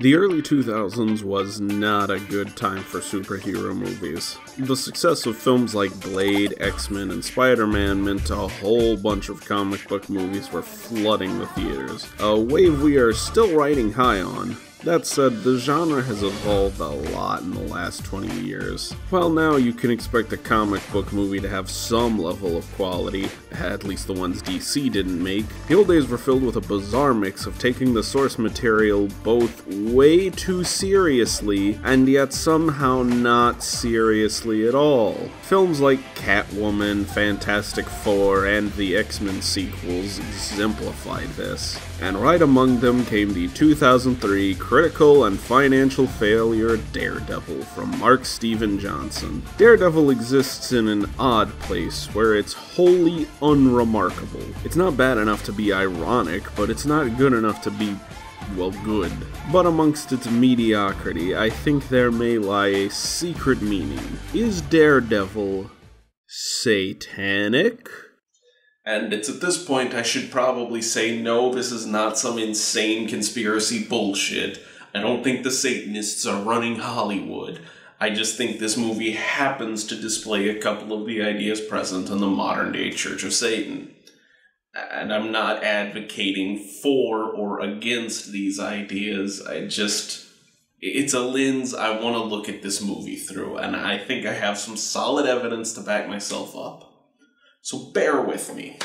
The early 2000s was not a good time for superhero movies. The success of films like Blade, X Men, and Spider Man meant a whole bunch of comic book movies were flooding the theaters, a wave we are still riding high on. That said, the genre has evolved a lot in the last 20 years. While now you can expect a comic book movie to have some level of quality, at least the ones DC didn't make, the old days were filled with a bizarre mix of taking the source material both way too seriously and yet somehow not seriously at all. Films like Catwoman, Fantastic Four, and the X Men sequels exemplified this. And right among them came the 2003 critical and financial failure Daredevil from Mark Steven Johnson. Daredevil exists in an odd place where it's wholly unremarkable. It's not bad enough to be ironic, but it's not good enough to be well, good. But amongst its mediocrity, I think there may lie a secret meaning. Is Daredevil satanic? And it's at this point I should probably say no, this is not some insane conspiracy bullshit. I don't think the Satanists are running Hollywood. I just think this movie happens to display a couple of the ideas present in the modern day Church of Satan. And I'm not advocating for or against these ideas. I just. It's a lens I want to look at this movie through, and I think I have some solid evidence to back myself up. So bear with me.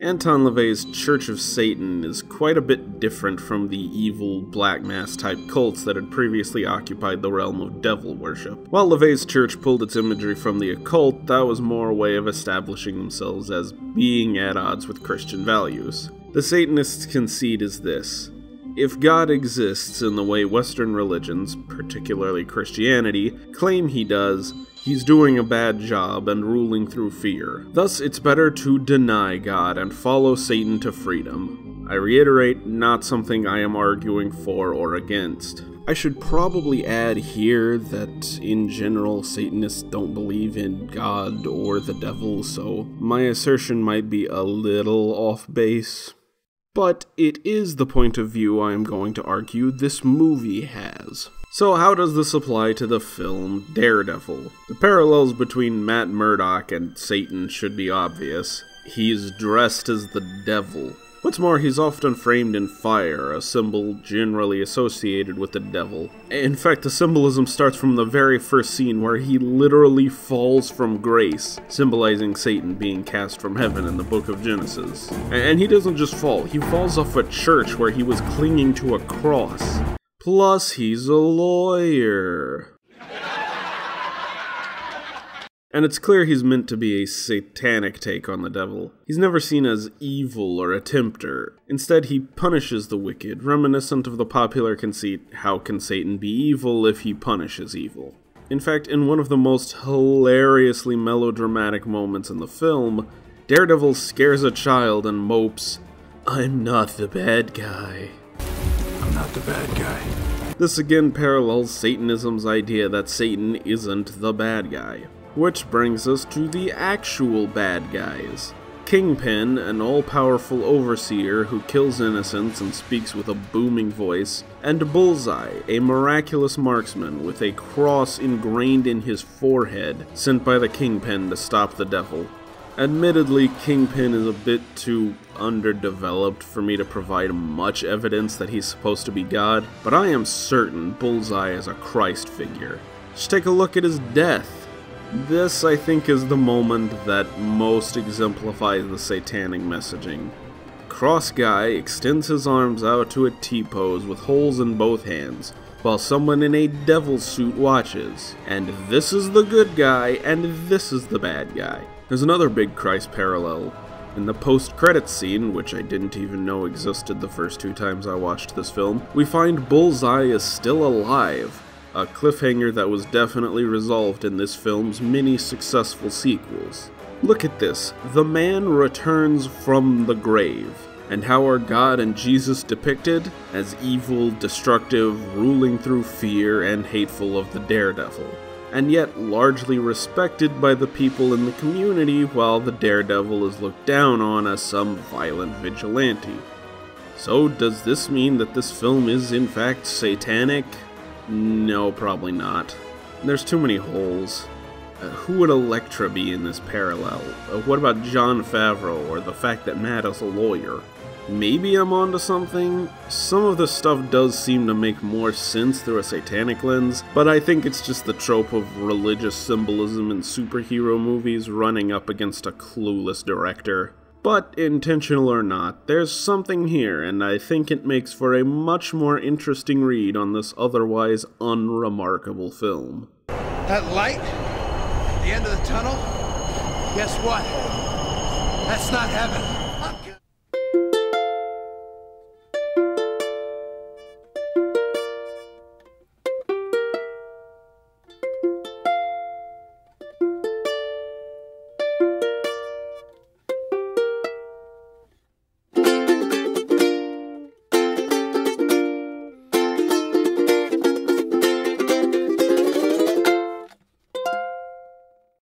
Anton LaVey's Church of Satan is quite a bit different from the evil black mass type cults that had previously occupied the realm of devil worship. While LaVey's church pulled its imagery from the occult, that was more a way of establishing themselves as being at odds with Christian values. The Satanists' conceit is this if God exists in the way Western religions, particularly Christianity, claim he does, he's doing a bad job and ruling through fear. Thus, it's better to deny God and follow Satan to freedom. I reiterate, not something I am arguing for or against. I should probably add here that, in general, Satanists don't believe in God or the devil, so my assertion might be a little off base. But it is the point of view I am going to argue this movie has. So, how does this apply to the film Daredevil? The parallels between Matt Murdock and Satan should be obvious. He's dressed as the devil. What's more, he's often framed in fire, a symbol generally associated with the devil. In fact, the symbolism starts from the very first scene where he literally falls from grace, symbolizing Satan being cast from heaven in the book of Genesis. And he doesn't just fall, he falls off a church where he was clinging to a cross. Plus, he's a lawyer. And it's clear he's meant to be a satanic take on the devil. He's never seen as evil or a tempter. Instead, he punishes the wicked, reminiscent of the popular conceit how can Satan be evil if he punishes evil? In fact, in one of the most hilariously melodramatic moments in the film, Daredevil scares a child and mopes, I'm not the bad guy. I'm not the bad guy. This again parallels Satanism's idea that Satan isn't the bad guy. Which brings us to the actual bad guys. Kingpin, an all powerful overseer who kills innocents and speaks with a booming voice, and Bullseye, a miraculous marksman with a cross ingrained in his forehead, sent by the Kingpin to stop the devil. Admittedly, Kingpin is a bit too underdeveloped for me to provide much evidence that he's supposed to be God, but I am certain Bullseye is a Christ figure. Just take a look at his death. This, I think, is the moment that most exemplifies the satanic messaging. Cross Guy extends his arms out to a T pose with holes in both hands, while someone in a devil suit watches. And this is the good guy, and this is the bad guy. There's another big Christ parallel. In the post credits scene, which I didn't even know existed the first two times I watched this film, we find Bullseye is still alive, a cliffhanger that was definitely resolved in this film's many successful sequels. Look at this the man returns from the grave. And how are God and Jesus depicted? As evil, destructive, ruling through fear, and hateful of the daredevil. And yet largely respected by the people in the community, while the daredevil is looked down on as some violent vigilante. So, does this mean that this film is in fact satanic? No, probably not. There's too many holes. Uh, who would Elektra be in this parallel? Uh, what about Jon Favreau or the fact that Matt is a lawyer? Maybe I'm onto something? Some of the stuff does seem to make more sense through a satanic lens, but I think it's just the trope of religious symbolism in superhero movies running up against a clueless director. But intentional or not, there's something here, and I think it makes for a much more interesting read on this otherwise unremarkable film. That light? At the end of the tunnel? Guess what? That's not heaven.